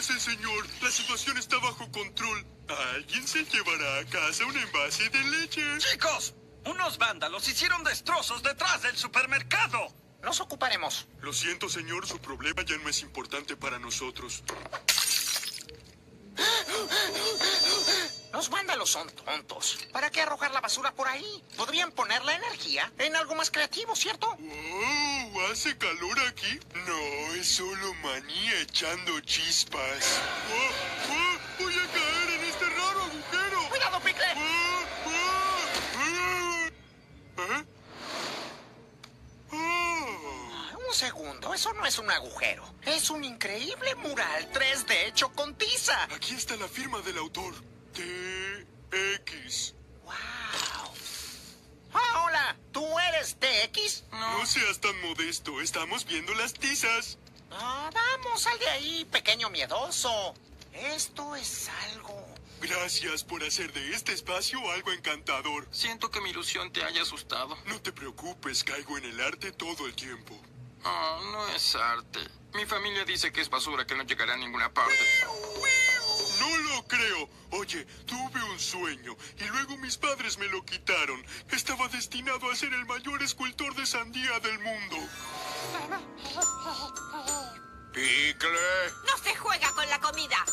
Cálmese, señor. La situación está bajo control. Alguien se llevará a casa un envase de leche. Chicos, unos vándalos hicieron destrozos detrás del supermercado. Nos ocuparemos. Lo siento, señor. Su problema ya no es importante para nosotros. Los vándalos son tontos. ¿Para qué arrojar la basura por ahí? Podrían poner la energía en algo más creativo, ¿cierto? ¡Wow! ¿Hace calor aquí? No, es solo maní echando chispas. ¡Oh, oh! voy a caer en este raro agujero! ¡Cuidado, Picle! ¡Ah, ah, ah! ¿Eh? ¡Ah! Un segundo, eso no es un agujero. Es un increíble mural 3D hecho con tiza. Aquí está la firma del autor. TX. TX? No seas tan modesto. Estamos viendo las tizas. Ah, vamos, sal de ahí, pequeño miedoso. Esto es algo. Gracias por hacer de este espacio algo encantador. Siento que mi ilusión te haya asustado. No te preocupes, caigo en el arte todo el tiempo. Oh, no es arte. Mi familia dice que es basura que no llegará a ninguna parte. Creo. Oye, tuve un sueño y luego mis padres me lo quitaron. Estaba destinado a ser el mayor escultor de sandía del mundo. ¡Picle! No se juega con la comida.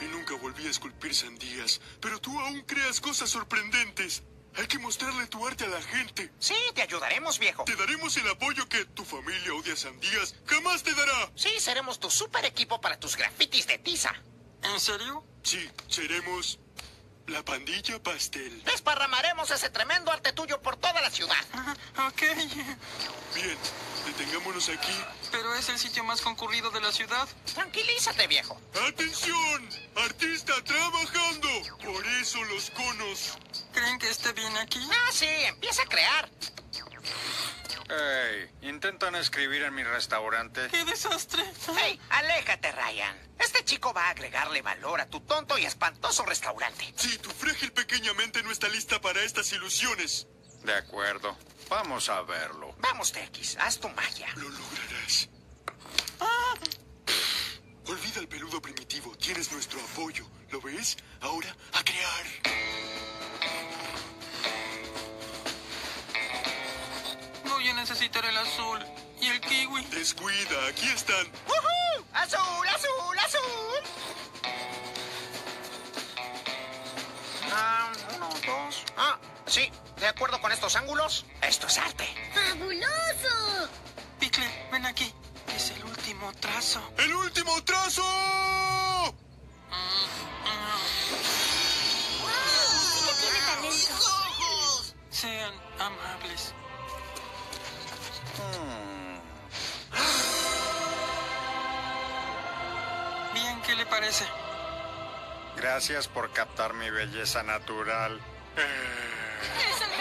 Y nunca volví a esculpir sandías. Pero tú aún creas cosas sorprendentes. Hay que mostrarle tu arte a la gente. Sí, te ayudaremos, viejo. Te daremos el apoyo que tu familia odia sandías. ¡Jamás te dará! Sí, seremos tu super equipo para tus grafitis de tiza. ¿En serio? Sí, seremos la pandilla pastel. Desparramaremos ese tremendo arte tuyo por toda la ciudad. Ah, ok. Bien, detengámonos aquí. Pero es el sitio más concurrido de la ciudad. Tranquilízate, viejo. ¡Atención! ¡Artista trabajando! Por eso los conos. ¿Creen que esté bien aquí? Ah, sí, empieza a crear. Hey, intentan escribir en mi restaurante. ¡Qué desastre! Hey, aléjate, Ryan. Este chico va a agregarle valor a tu tonto y espantoso restaurante. Sí, tu frágil pequeña mente no está lista para estas ilusiones. De acuerdo. Vamos a verlo. Vamos, TX, haz tu magia. Lo lograrás. Olvida el peludo primitivo. Tienes nuestro apoyo. ¿Lo ves? Ahora, a crear. Necesitar el azul y el kiwi. Descuida, aquí están. ¡Woohoo! ¡Azul, azul, azul! Ah, uno, dos. Ah, sí, de acuerdo con estos ángulos, esto es arte. ¡Fabuloso! Picle, ven aquí. Es el último trazo. ¡El último trazo! Le parece? Gracias por captar mi belleza natural. ¡Es el